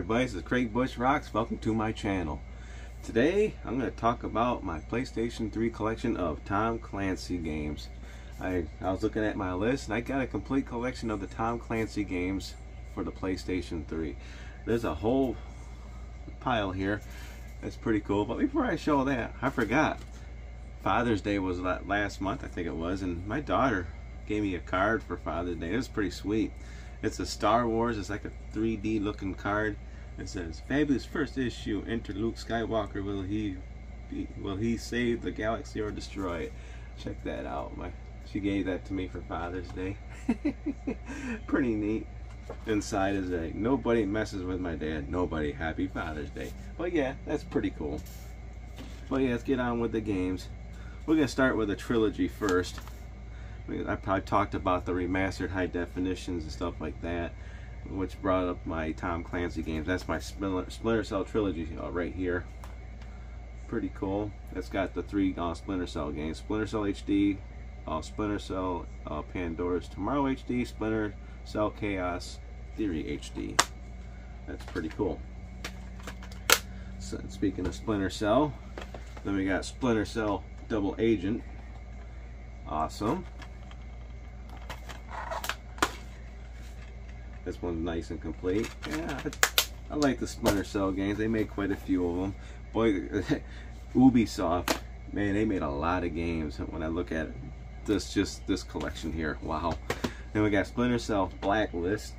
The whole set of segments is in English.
everybody? This is Craig Bush Rocks. Welcome to my channel. Today I'm going to talk about my PlayStation 3 collection of Tom Clancy games. I, I was looking at my list and I got a complete collection of the Tom Clancy games for the PlayStation 3. There's a whole pile here. That's pretty cool. But before I show that, I forgot. Father's Day was last month, I think it was, and my daughter gave me a card for Father's Day. It was pretty sweet. It's a Star Wars. It's like a 3D looking card. It says, "Fabulous first issue. Enter Luke Skywalker. Will he, be, will he save the galaxy or destroy it?" Check that out. My, she gave that to me for Father's Day. Pretty neat. Inside is a nobody messes with my dad. Nobody. Happy Father's Day. But yeah, that's pretty cool. But yeah, let's get on with the games. We're gonna start with a trilogy first. I probably talked about the remastered high definitions and stuff like that, which brought up my Tom Clancy games. That's my Splinter Cell trilogy right here. Pretty cool. It's got the three uh, Splinter Cell games: Splinter Cell HD, uh, Splinter Cell uh, Pandora's Tomorrow HD, Splinter Cell Chaos Theory HD. That's pretty cool. So, speaking of Splinter Cell, then we got Splinter Cell Double Agent. Awesome. This one's nice and complete. Yeah, I like the Splinter Cell games. They made quite a few of them. Boy, Ubisoft, man, they made a lot of games. When I look at this, just this collection here, wow. Then we got Splinter Cell Blacklist.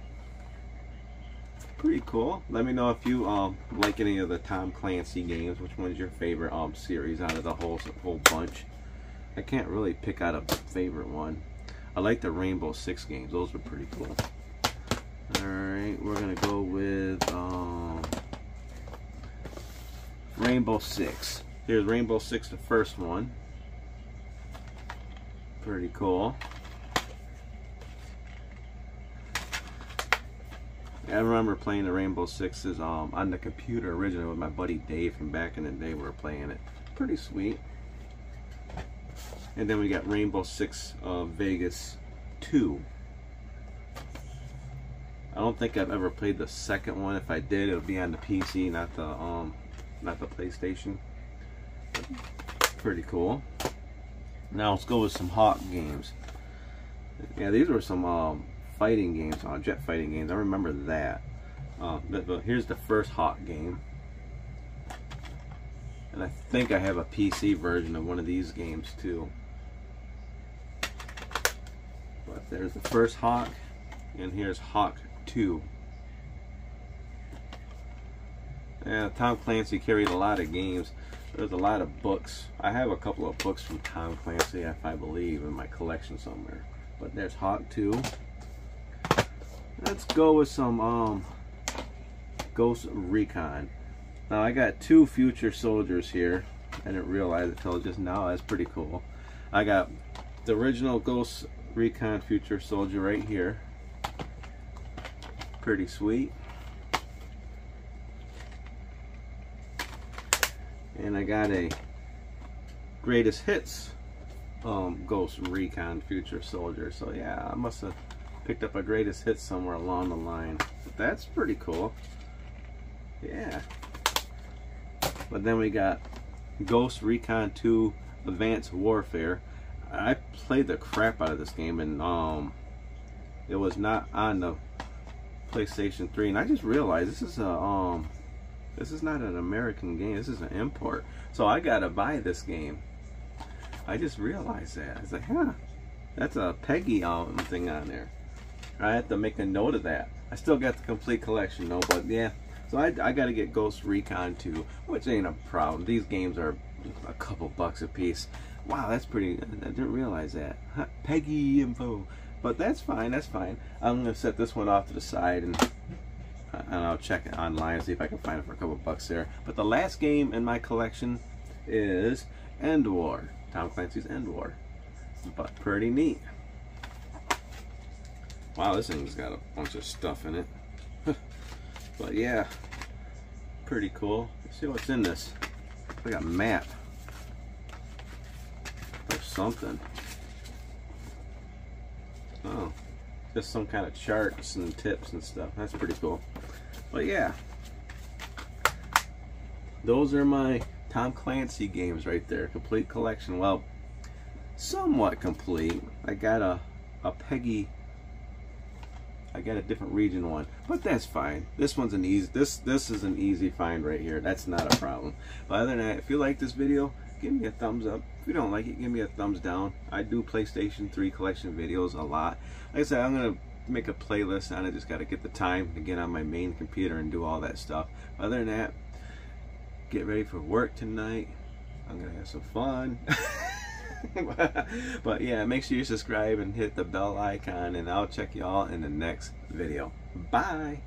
Pretty cool. Let me know if you um, like any of the Tom Clancy games. Which one's your favorite um, series out of the whole whole bunch? I can't really pick out a favorite one. I like the Rainbow Six games. Those were pretty cool. Alright, we're going to go with um, Rainbow Six. Here's Rainbow Six, the first one. Pretty cool. I remember playing the Rainbow Sixes um, on the computer originally with my buddy Dave from back in the day. We were playing it. Pretty sweet. And then we got Rainbow Six uh, Vegas 2. I don't think I've ever played the second one. If I did, it would be on the PC, not the um, not the PlayStation. Pretty cool. Now let's go with some Hawk games. Yeah, these were some um, fighting games, uh, jet fighting games. I remember that. Uh, but, but here's the first Hawk game. And I think I have a PC version of one of these games too. But there's the first Hawk, and here's Hawk 2. Yeah, Tom Clancy carried a lot of games. There's a lot of books. I have a couple of books from Tom Clancy, if I believe, in my collection somewhere. But there's Hawk 2. Let's go with some um, Ghost Recon. Now I got two future soldiers here. I didn't realize it until just now. That's pretty cool. I got the original Ghost Recon Future Soldier right here. Pretty sweet. And I got a greatest hits um, Ghost Recon Future Soldier. So yeah, I must have picked up a greatest hits somewhere along the line. But that's pretty cool. Yeah. But then we got Ghost Recon 2 Advanced Warfare. I played the crap out of this game and um it was not on the PlayStation 3 and I just realized this is a um this is not an American game this is an import. So I gotta buy this game. I just realized that. I was like huh that's a PEGI um, thing on there. I have to make a note of that. I still got the complete collection though but yeah. So I, I gotta get Ghost Recon 2 which ain't a problem. These games are a couple bucks a piece. Wow that's pretty I didn't realize that. PEGI info but that's fine, that's fine. I'm to set this one off to the side and and I'll check it online see if I can find it for a couple bucks there. But the last game in my collection is EndWar, Tom Clancy's EndWar. But pretty neat. Wow, this thing's got a bunch of stuff in it. but yeah, pretty cool. Let's see what's in this. We got a map. Or something. Oh, just some kind of charts and tips and stuff. That's pretty cool. But yeah, those are my Tom Clancy games right there. Complete collection. Well, somewhat complete. I got a, a PEGI I got a different region one, but that's fine. This one's an easy, this this is an easy find right here. That's not a problem. But other than that, if you like this video, give me a thumbs up. If you don't like it, give me a thumbs down. I do PlayStation 3 collection videos a lot. Like I said, I'm going to make a playlist and I Just got to get the time to get on my main computer and do all that stuff. Other than that, get ready for work tonight. I'm going to have some fun. but yeah, make sure you subscribe and hit the bell icon, and I'll check y'all in the next video. Bye.